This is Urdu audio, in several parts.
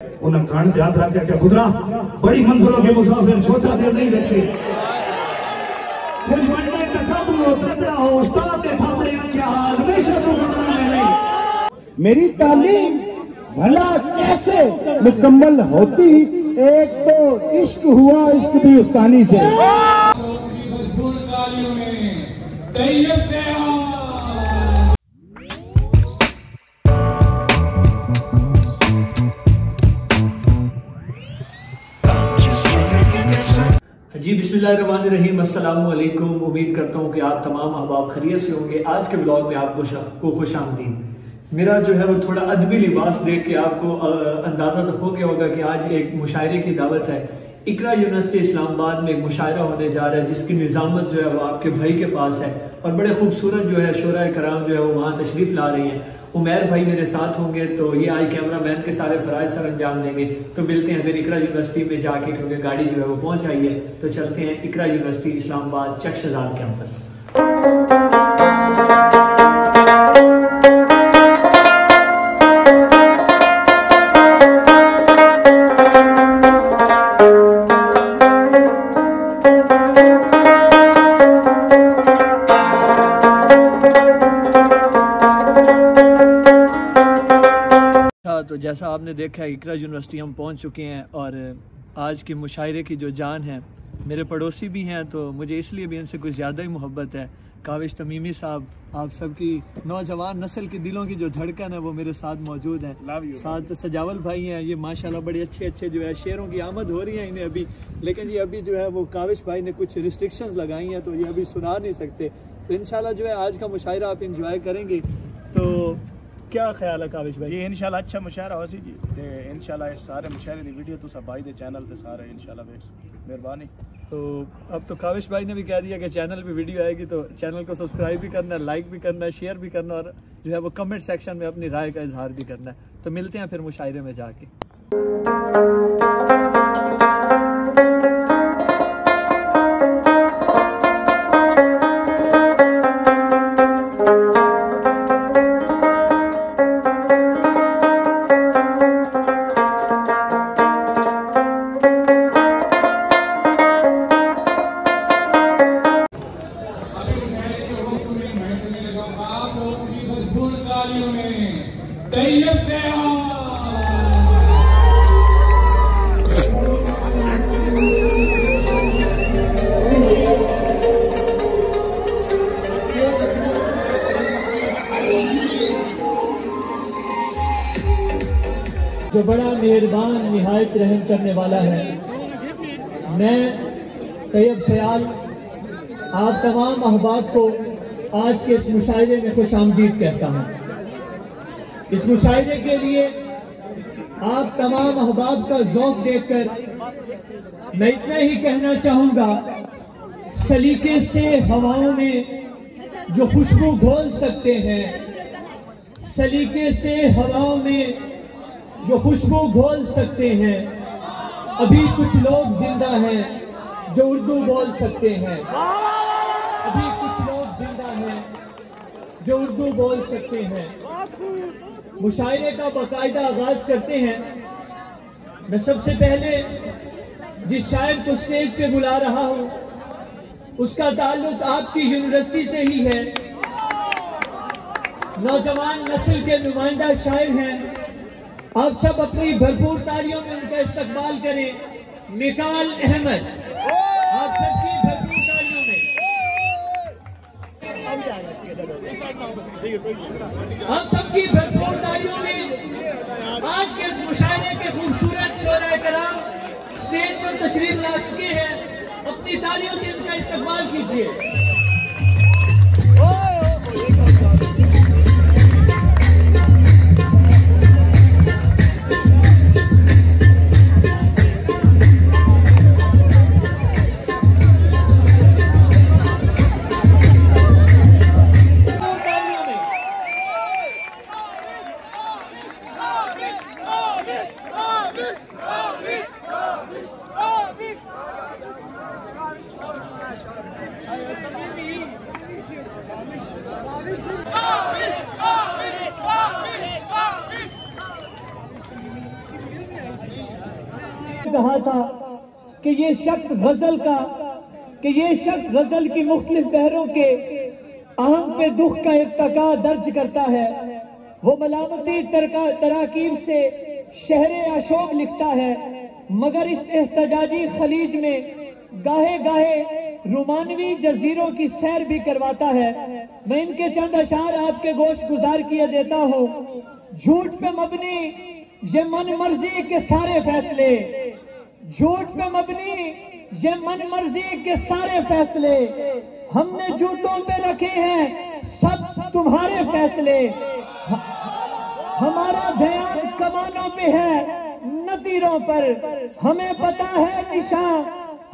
انہاں کھانڈ یاد کیا کہ خدرہ بڑی منزلوں کے مسافر چھوٹا دیر نہیں رہتے۔ کچھ بننے تکبر ہو تکڑا ہو استاد نے تھاپڑے آن کیا حال ہمیشہ تو خبرہ میں نہیں۔ میری تعلیم بھلا کیسے مکمل ہوتی؟ ایک تو عشق ہوا عشق بھی استانی سے طیب سے جی بسم اللہ الرحمن الرحیم، السلام علیکم۔ امید کرتا ہوں کہ آپ تمام احباب خریہ سے ہوں گے۔ آج کے بلاگ میں آپ کو خوش آمدید میرا جو ہے وہ تھوڑا ادبی لباس دیکھ کے آپ کو اندازہ تو ہو گیا ہوگا کہ آج ایک مشاعرے کی دعوت ہے۔ اقرا یونیورسٹی اسلام آباد میں ایک مشاعرہ ہونے جا رہا ہے، جس کی نظامت جو ہے وہ آپ کے بھائی کے پاس ہے۔ اور بڑے خوبصورت جو ہے شورہ کرام جو ہے وہ وہاں تشریف لا رہی ہیں۔ عمیر بھائی میرے ساتھ ہوں گے تو یہ آئی کیمرہ مین کے سارے فرائض سر انجام دیں گے۔ تو ملتے ہیں پھر اکرا یونیورسٹی میں جا کے کیونکہ گاڑی جو ہے وہ پہنچ آئی ہے۔ تو چلتے ہیں اکرا یونیورسٹی اسلام آباد چک شہزاد کیمپس۔ دیکھا ہے اقرا یونیورسٹی ہم پہنچ چکے ہیں اور آج کے مشاعرے کی جو جان ہے میرے پڑوسی بھی ہیں تو مجھے اس لیے بھی ان سے کچھ زیادہ ہی محبت ہے۔ کاوش تمیمی صاحب آپ سب کی نوجوان نسل کے دلوں کی جو دھڑکن ہے وہ میرے ساتھ موجود ہے ساتھ سجاول بھائی ہیں یہ ماشاءاللہ بڑے اچھے اچھے جو ہے شعروں کی آمد ہو رہی ہیں انہیں ابھی۔ لیکن یہ ابھی جو ہے وہ کاوش بھائی نے کچھ ریسٹرکشنز لگائی ہیں تو یہ ابھی سنا نہیں سکتے۔ تو انشاءاللہ جو ہے آج کا مشاعرہ آپ انجوائے کریں گے۔ تو کیا خیال ہے کاوش بھائی؟ جی انشاءاللہ اچھا مشاعرہ ہو سی جی۔ تے انشاءاللہ اس سارے مشاعرے دی ویڈیو تسا بھائی دے چینل تے سارے انشاءاللہ ویکس مہربانی۔ تو اب تو کاوش بھائی نے بھی کہہ دیا کہ چینل پہ ویڈیو آئے گی تو چینل کو سبسکرائب بھی کرنا ہے، لائک بھی کرنا ہے، شیئر بھی کرنا اور جو ہے وہ کمنٹ سیکشن میں اپنی رائے کا اظہار بھی کرنا ہے۔ تو ملتے ہیں پھر مشاعرے میں جا کے۔ کرنے والا ہے۔ میں طیب سیال، آپ تمام احباب کو آج کے اس مشاہدے میں خوش آمدید کہتا ہوں۔ اس مشاہدے کے لیے آپ تمام احباب کا ذوق دیکھ کر میں اتنا ہی کہنا چاہوں گا، سلیقے سے ہواؤں میں جو خوشبو گھول سکتے ہیں، سلیقے سے ہواؤں میں جو خوشبو گھول سکتے ہیں ابھی کچھ لوگ زندہ ہیں جو اردو بول سکتے ہیں۔ ابھی کچھ لوگ زندہ ہیں جو اردو بول سکتے ہیں۔ مشاعرے کا باقاعدہ آغاز کرتے ہیں۔ میں سب سے پہلے جس شاعر کو سٹیج پہ بلا رہا ہوں، اس کا تعلق آپ کی یونیورسٹی سے ہی ہے۔ نوجوان نسل کے نمائندہ شاعر ہیں۔ آپ سب اپنی بھرپور تالیوں میں ان کا استقبال کریں۔ نکال احمد، آپ سب کی بھرپور تالیوں میں۔ ہم سب کی بھرپور تالیوں میں۔ آج کے اس مشاہدے کے خوبصورت شعراء کرام اسٹیج پر تشریف لا چکے ہیں۔ اپنی تالیوں سے ان کا استقبال کیجیے کہا تھا کہ یہ شخص غزل کا، کہ یہ شخص غزل کی مختلف بہروں کے اہم پہ دکھ کا ارتقا درج کرتا ہے۔ وہ ملامتی تراکیب سے شہر اشوب لکھتا ہے، مگر اس احتجاجی خلیج میں گاہے گاہے رومانوی جزیروں کی سیر بھی کرواتا ہے۔ میں ان کے چند اشعار آپ کے گوشت گزار کیے دیتا ہوں۔ جھوٹ پہ مبنی یہ من مرضی کے سارے فیصلے۔ جھوٹ پہ مبنی یہ من مرضی کے سارے فیصلے ہم نے جھوٹوں پہ رکھے ہیں، سب تمہارے فیصلے۔ ہمارا دھیان کمانوں پہ ہے، نتیروں پر۔ ہمیں پتا ہے نشان،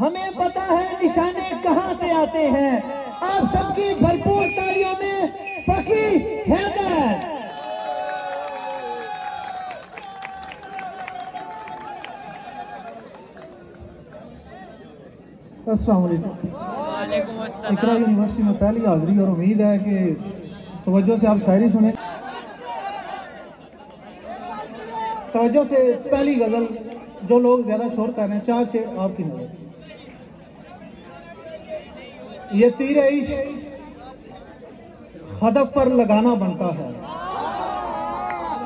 ہمیں پتا ہے نشانے کہاں سے آتے ہیں۔ آپ سب کی بھرپور تالیوں میں پکی حیدر۔ السلام علیکم. اقرا یونیورسٹی میں پہلی حاضری اور امید ہے کہ توجہ سے آپ شاعری سنیں۔ توجہ سے پہلی غزل جو لوگ زیادہ شور کر رہے ہیں چار سے آپ کی نظر یہ تیر عشق ہدف پر لگانا بنتا ہے۔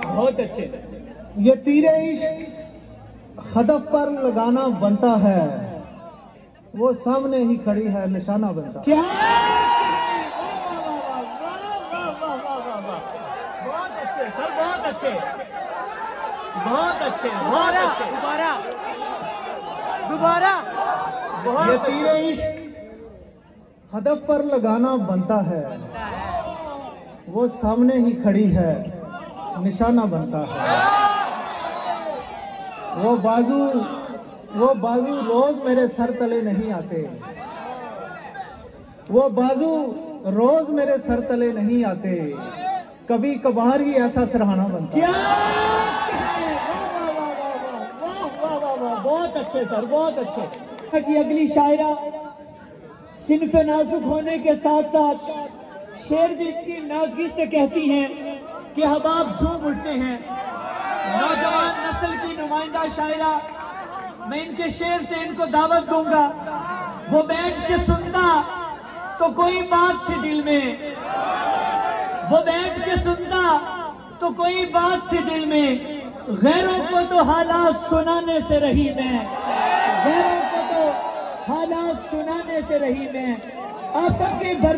بہت اچھے۔ یہ تیر عشق ہدف پر لگانا بنتا ہے۔ وہ سامنے ہی کھڑی ہے نشانہ بنتا کیا بہت اچھے سر بہت اچھے بہت اچھے بہت اچھے دوبارہ دوبارہ یہ تیر عشق ہدف پر لگانا بنتا ہے وہ سامنے ہی کھڑی ہے نشانہ بنتا ہے وہ بازو وہ بازو روز میرے سر تلے نہیں آتے۔ وہ بازو روز میرے سر تلے نہیں آتے۔ کبھی کبھار ہی ایسا سرہانا بنتا۔ کیا بہت اچھے سر، بہت اچھے۔ کی اگلی شاعرہ صنف نازک ہونے کے ساتھ ساتھ شیر بھی اتنی نازگی سے کہتی ہیں کہ حباب جھوم اٹھتے ہیں۔ نوجوان نسل کی نمائندہ شاعرہ میں ان کے شیر سے ان کو دعوت دوں گا۔ وہ بیٹھ کے سنتا تو کوئی بات تھی دل میں۔ وہ بیٹھ کے سنتا تو کوئی بات تھی دل میں۔ غیروں کو تو حالات سنانے سے رہی میں۔ غیروں کو تو حالات سنانے سے رہی میں۔ آپ سب کی بھر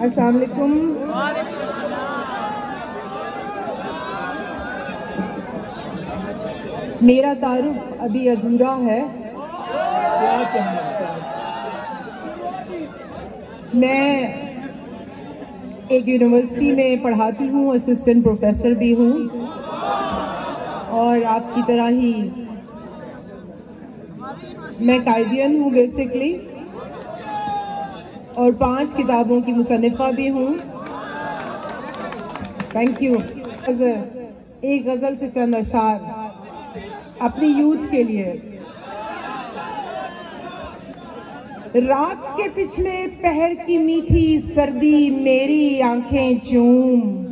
السلام علیکم۔ میرا تعارف ابھی ادھورا ہے۔ میں ایک یونیورسٹی میں پڑھاتی ہوں اسسٹنٹ پروفیسر بھی ہوں۔ اور آپ کی طرح ہی میں قائدین ہوں بیسکلی اور پانچ کتابوں کی مصنفہ بھی ہوں۔ تھینک یو ایک غزل سے چند اشعار۔ اپنی یوتھ کے لیے۔ رات کے پچھلے پہر کی میٹھی سردی میری آنکھیں چوم۔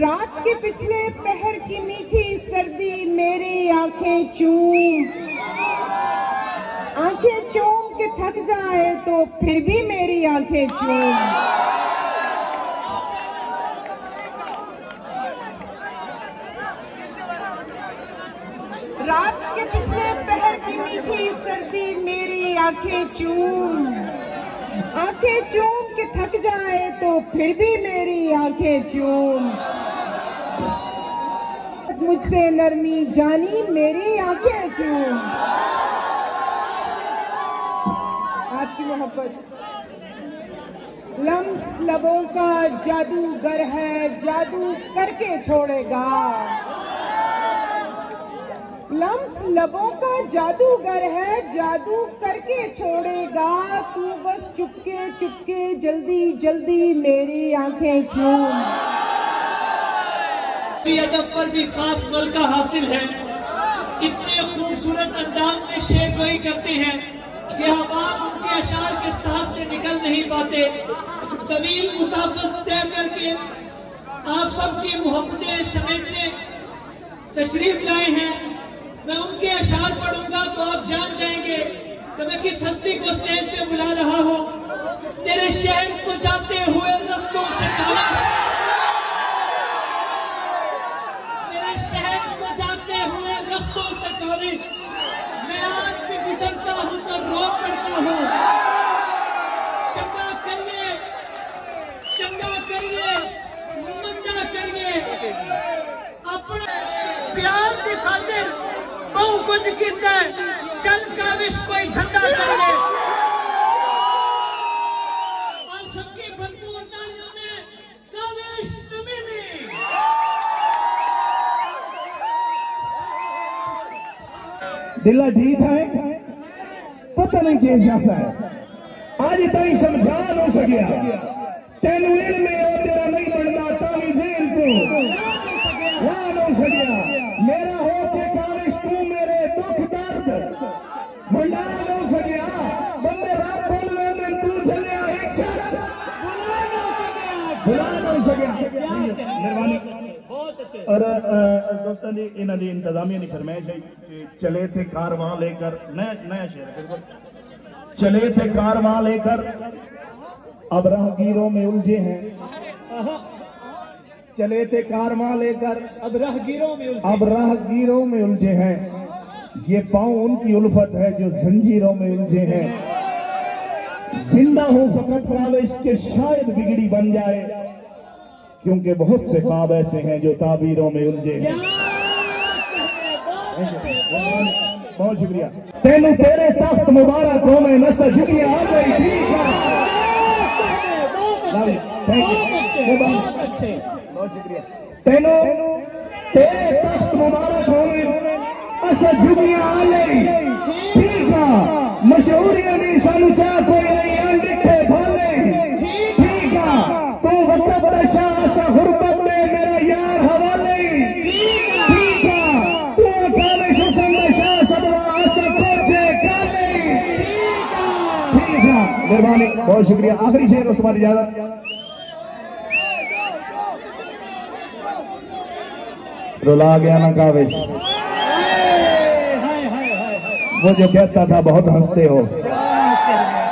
رات کے پچھلے پہر کی میٹھی سردی میری آنکھیں چوم۔ آنکھیں چوم کے تھک جائے تو پھر بھی میری آنکھیں چوم۔ رات کے پچھلے پہر کی میٹھی سردی میری آنکھیں چوم آنکھیں چوم کے تھک جائے تو پھر بھی میری آنکھیں چوم۔ مجھ سے نرمی جانی میری آنکھیں چوم۔ آپ کی محبت۔ لمس لبوں کا جادوگر ہے، جادو کر کے چھوڑے گا۔ لمس لبوں کا جادوگر ہے، جادو کر کے چھوڑے گا۔ تو بس چپکے چپکے، جلدی جلدی میری آنکھیں چوم ادب پر بھی خاص ملکہ حاصل ہے۔ اتنے خوبصورت انداز میں شعر گوئی کرتے ہیں۔ کہ حباب ان کے اشعار کے ساتھ سے نکل نہیں پاتے۔ طویل مسافت طے کر کے آپ سب کی محبتیں سمیٹنے تشریف لائے ہیں۔ میں ان کے اشعار پڑھوں گا تو آپ جان جائیں گے کہ میں کس ہستی کو سٹیج پہ بلا رہا ہوں۔ تیرے شہر کو جاتے ہوئے رستوں سے تیرے شہر کو جاتے ہوئے رستوں سے کاوش میں آج بھی گزرتا ہوں تو رو پڑتا ہوں۔ چنگا کریے۔ چنگا کریے۔ مندا کریے۔ اپنے پیار کی خاطر بہو کچھ کیتا ہے چل کاوش کوئی دھندا کریے آپ دلہ ٹھیک ہے؟ پتہ نہیں کیا جاتا ہے۔ آج تھی سمجھا نہ سکیا تینو علم ہے اور تیرا نہیں بنتا تاوی ذہن تو لا نہ سکیا میرا ہو کے کارش تو میرے دکھ درد بنڈا نہ سکیا بندے رات بول میں میں تو چلیا ایک شخص بلا نہ سکیا مہربانی اور دوستان جی انہوں نے انتظامیہ نے فرمائش ہے کہ چلے تھے کارواں لے کر نیا نیا بالکل چلے تھے کارواں لے کر اب راہگیروں میں الجھے ہیں چلے تھے کارواں لے کر اب راہ گیروں میں اب راہگیروں میں الجھے ہیں یہ پاؤں ان کی الفت ہے جو زنجیروں میں الجھے ہیں۔ زندہ ہوں فقط راوش کے شاید بگڑی بن جائے۔ کیونکہ بہت سے خواب ایسے ہیں جو تعبیروں میں الجھے ہیں۔ بہت شکریہ۔ تینوں تیرے تخت مبارک ہو میں نہ سجدی آ گئی ٹھیک ہے۔ بہت شکریہ تینوں تیرے تخت مبارک ہو میں اسد جدیاں آ گئی ٹھیک ہے مشہوریاں نہیں سانو چاہ کوئی نہیں انڈکھے بھالے۔ ٹھیک ہے تو وقت نشا اسا غربت میں میرا یار حوالے۔ ٹھیک ہے تو اکالے شسن نشا صدوا اسا کوچے کالے۔ ٹھیک ہے مہربانی، بہت شکریہ۔ آخری شعر اس بار اجازت رلا گیا نا کاوش۔ وہ جو کہتا تھا بہت ہنستے ہو۔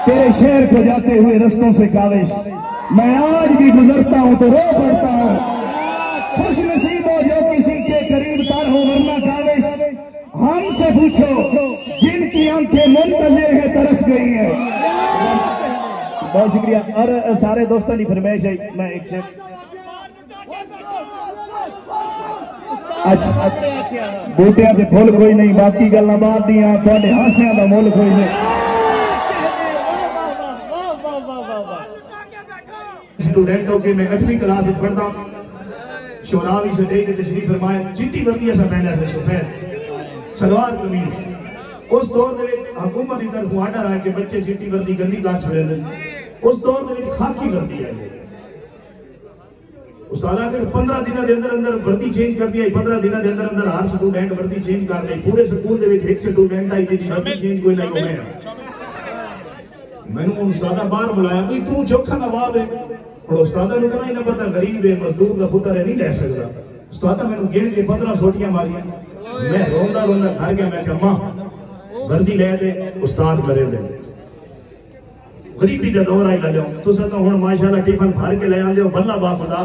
تیرے شہر کو جاتے ہوئے رستوں سے کاوش۔ میں آج بھی گزرتا ہوں تو رو پڑتا ہوں۔ خوش نصیب ہو جو کسی کے قریب تر ہو، ورنہ کاوش۔ ہم سے پوچھو، جن کی آنکھیں منتظر ہے ترس گئی ہیں۔ بہت شکریہ۔ اور سارے دوستوں کی فرمائش ہے، میں ایک سے اچھا بوٹیاں کے پھول کوئی نہیں باقی گلاں بعد دیاں تھوڑے ہاسیاں دا مول کوئی نہیں اسٹوڈنٹ ہو کے میں اٹھویں کلاس وچ پڑھدا شورا بھی سٹے کے تشریف فرمائے چٹی وردی ایسا پہنیا سے سفید سلوار قمیض اس دور دے وچ حکومت دی طرف آرڈر آیا کہ بچے چٹی وردی گندی کر چھڑے دے اس دور دے وچ خاکی وردی ہے استاد اگر پندرہ دنوں دے اندر اندر وردی چینج کر دیا پندرہ دنوں دے اندر اندر ہر سٹوڈنٹ وردی چینج کر لے پورے سکول دے وچ ایک سٹوڈنٹ آئی جی وردی چینج کوئی نہیں ہویا مینوں استاد باہر بلایا کوئی تو چوکھا نواب ہے اور استاد کہنا ہی نہ پتہ غریب ہے مزدور دا پتر ہے نہیں لے سکدا استاد مینوں گن کے 15 سوٹیاں ماریاں میں روندا روندا گھر گیا میں کہ ماں وردی لے دے استاد کرے دے غریبی دا دور آئی لے تو ستا ہن ماشاءاللہ ٹیفن بھر کے لے آندے ہو بلہ با خدا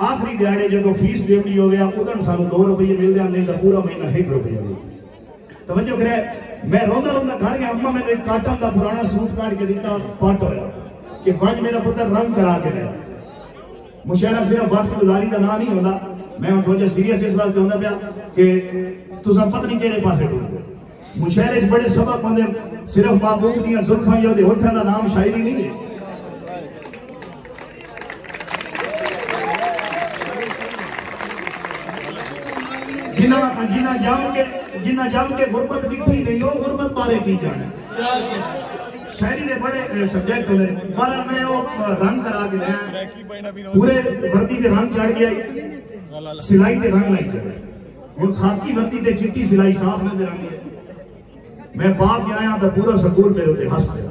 آخری دیاڑے جدو فیس دیونی ہو گیا ادھر سانو دو روپیے مل دیا نہیں تو پورا مہینہ ایک روپیہ مل توجہ کرے میں روندا روندا گھر گیا اما میں نے ایک کاٹن دا پرانا سوٹ کاٹ کے دیتا پٹ ہویا کہ وج میرا پتر رنگ کرا کے دیا مشاعرہ صرف وقت گزاری دا نام نہیں ہوتا میں ہوں تھوڑا سیریس اس وقت ہوندا پیا کہ تساں پتہ نہیں کہڑے پاسے ڈول گئے بڑے سبق ہوندے صرف محبوب دیاں زلفاں یا دے ہوٹھاں دا نام شاعری نہیں ہے جنہ جنہ جم کے جنہ جم کے غربت ڈٹھی نہیں ہو غربت بارے کی جانا شہری دے بڑے سبجیکٹ ہوتے ہیں پر میں وہ رنگ کرا کے دیا پورے وردی دے رنگ چڑھ گیا سلائی دے رنگ نہیں چڑھ ہوں خاکی وردی دے چٹی سلائی صاف نظر آ گئی میں باپ کے آیا تو پورا سکول میرے ہوتے ہنس پہ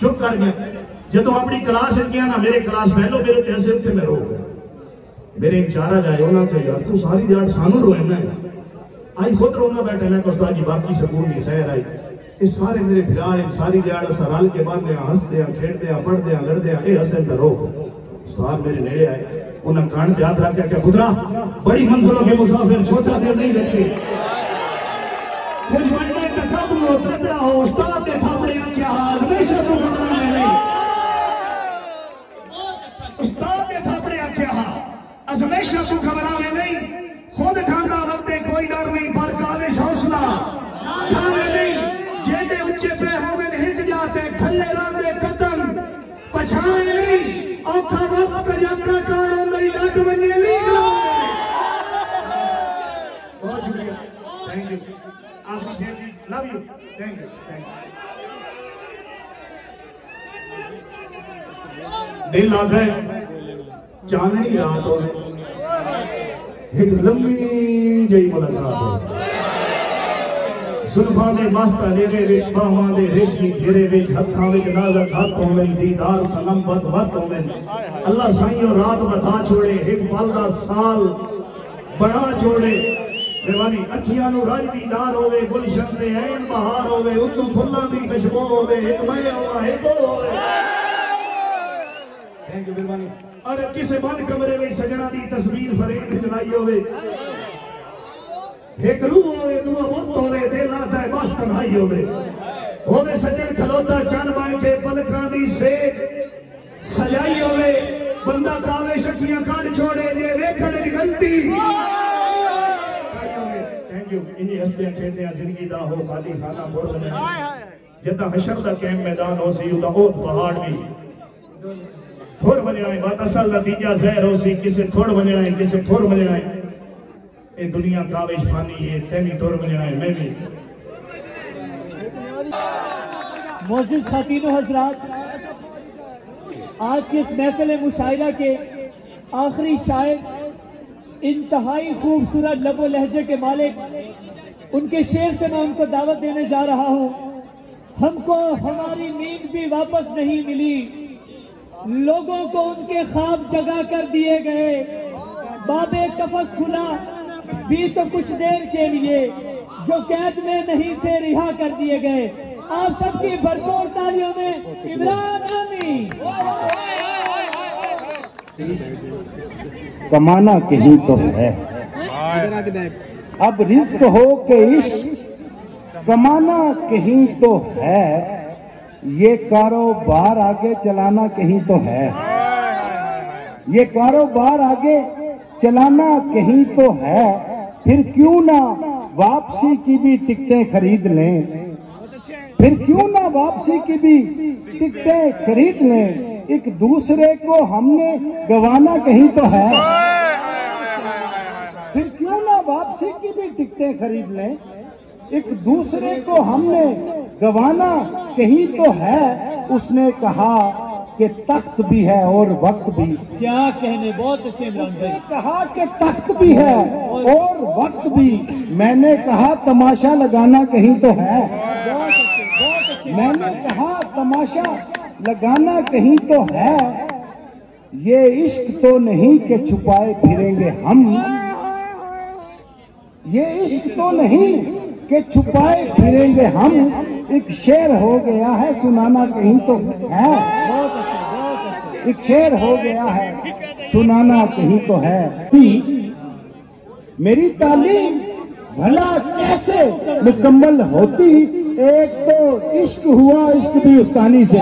چپ کر گیا جدو اپنی کلاس کیا نا میرے کلاس پہلو میرے تے ہنسے تھے میں رو گیا میرے انچارہ جائے انہوں نے یار، تو ساری دیار سانو روئے میں۔ آئی خود رونا بیٹھے میں کہ استاد جی باقی سکول نہیں خیر آئی۔ اس سارے میرے بھرائے ساری دیار سرال کے بعد میں ہنس دیا کھیڑ دیا پڑھ دیا لڑ دیا اے ہنسے تے استاد میرے نیڑے آئے۔ انہوں نے کان یاد رکھ کہ خدرا، بڑی منزلوں کے مسافر چھوٹا دیر نہیں رکھتے کچھ بننے تک ہو تکڑا ہو، استاد دے تھاپڑے آنکھیں حال ہمیشہ تو کمرہ میں نہیں استاد دے تھاپڑے آنکھیں حال از ہمیشہ تو کمرہ نہیں۔ خود ٹھانڈا وقتے کوئی ڈر نہیں پر کاوش حوصلہ۔ ٹھانے نہیں، جیڈے اچھے پہ ہومن ہٹ جاتے، کھلے راندے قدم پچھانے نہیں، اوکھا وقت کا جاتا کانوں نہیں، لگ بننے لیگ لگے بہت شکریہ۔ تھینک یو آپ کی جیل جی لو۔ You thank you thank you دل آ چاندنی رات ہو ایک لمبی جئی ملاقات ہو سلفا دے ماستا لیرے وچ، باواں دے ریشمی گھیرے وچ، ہتھاں وچ نازک ہاتھ ہوویں دیدار سنم بد وقت ہوویں اللہ سائیں رات بتا چھوڑے، ایک پل دا سال بڑا چھوڑے۔ مہربانی، اکھیاں نو رج دیدار ہوے گلشن دے عین بہار ہوے اتو پھلاں دی خوشبو ہوے ایک میں ہوا ایک دو ہوے تھینک یو مہربانی۔ اور کسے بند کمرے میں سجنا دی تصویر فریم چلائی ہوے ایک روح ہوے دعا بت ہوے دل آتا ہے، بس تنہائی ہوے ہوے سجن کھلوتا، چن بن کے پلکاں دی سیک۔ سجائی ہوے بندہ کاوے شکیاں کڈ چھوڑے، جے ویکھن دی غلطی۔ تھینک یو انہی ہستے کھیڈے زندگی دا ہو، خالی خانہ بھر بنے جدا حشر دا کیم میدان ہو سی ادا اوت پہاڑ بھی۔ تھوڑ بننا ہے بات اصل نتیجہ زہر ہو سی، کسے تھوڑ بننا ہے، کسے تھوڑ بننا ہے۔ اے دنیا کاوش فانی ہے تینی ٹور بننا ہے، میں بھی۔ معزز خواتین و حضرات، آج کے اس محفل مشاعرہ کے آخری شاعر، انتہائی خوبصورت لب و لہجے کے مالک، ان کے شعر سے میں ان کو دعوت دینے جا رہا ہوں۔ ہم کو ہماری نیند بھی واپس نہیں ملی۔ لوگوں کو ان کے خواب جگا کر دیے گئے۔ باب کفس کھلا۔ بھی تو کچھ دیر کے لیے جو قید میں نہیں تھے رہا کر دیے گئے۔ آپ سب کی بھرپور تالیوں میں عمران آمی کمانا کہیں تو ہے۔ اب رزق ہو کہ عشق، کمانا کہیں تو ہے۔ یہ کاروبار آگے چلانا کہیں تو ہے۔ یہ کاروبار آگے چلانا کہیں تو ہے۔ پھر کیوں نہ واپسی کی بھی ٹکٹیں خرید لیں۔ پھر کیوں نہ واپسی کی بھی ٹکٹیں خرید لیں۔ ایک دوسرے کو ہم نے گوانا کہیں تو ہے۔ پھر کیوں نہ واپسی کی بھی ٹکٹیں خرید لیں۔ ایک دوسرے کو ہم نے گوانا کہیں تو ہے اس نے کہا کہ تخت بھی ہے اور وقت بھی۔ کیا کہنے؟ بہت اچھے عمران اس نے بھائی۔ کہا کہ تخت بھی ہے اور وقت بھی۔ میں نے کہا تماشا لگانا کہیں تو ہے۔ میں نے کہا تماشا لگانا کہیں تو ہے۔ یہ عشق تو نہیں کہ چھپائے پھریں گے ہم۔ یہ عشق تو نہیں کہ چھپائے پھریں گے ہم۔ ایک شعر ہو گیا ہے، سنانا کہیں تو ہے۔ ایک شعر ہو گیا ہے، سنانا کہیں تو ہے۔ میری تعلیم بھلا کیسے مکمل ہوتی؟ ایک تو عشق ہوا عشق بھی استانی سے۔